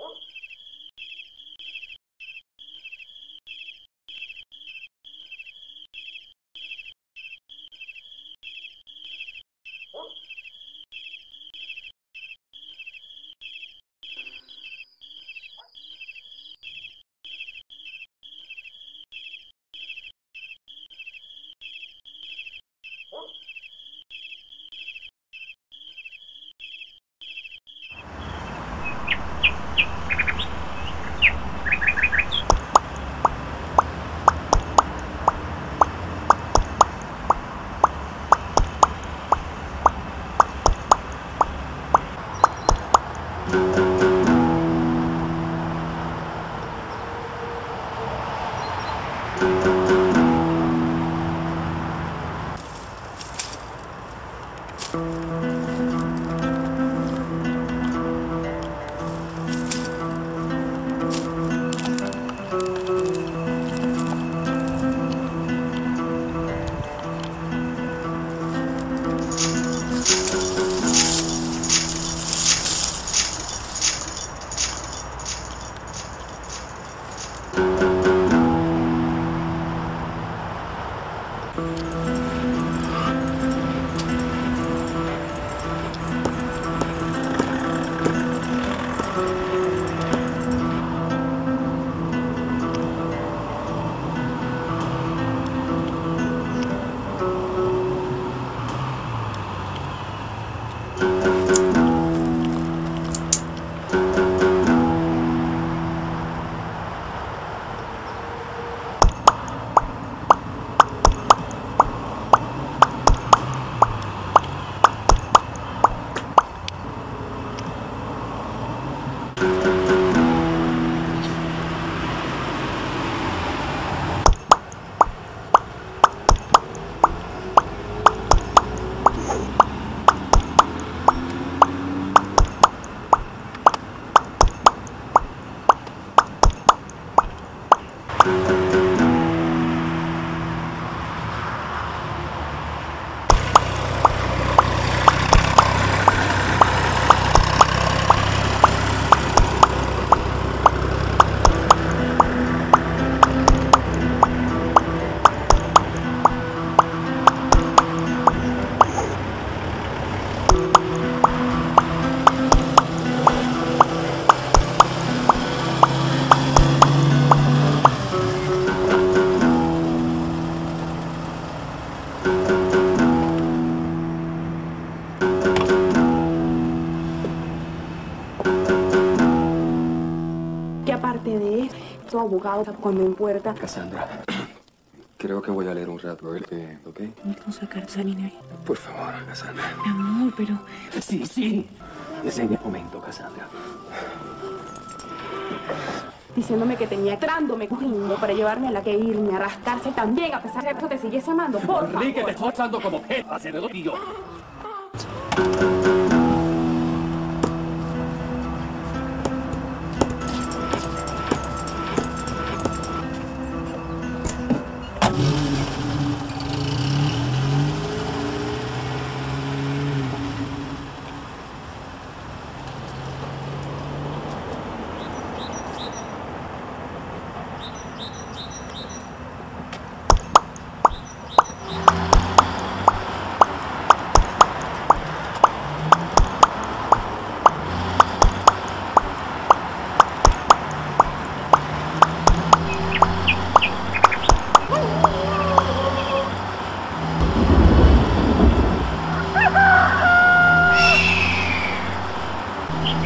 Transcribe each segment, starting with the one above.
Huh? Huh? Que eso, abogado cuando en puerta. Cassandra, creo que voy a leer un rato ¿ok? No sacar esa niña ahí. Por favor, Cassandra. Mi amor, pero. Sí, sí. Es en el momento, Cassandra. Diciéndome que tenía trándome cogiendo para llevarme a la que irme a rascarse también, a pesar de que eso te sigues amando. Por Enrique, te favor. estoy usando como jefa, senador y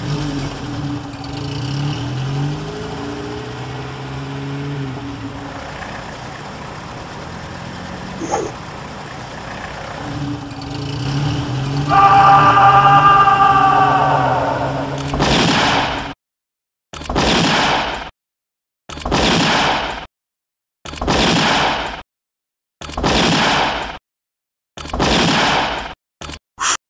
you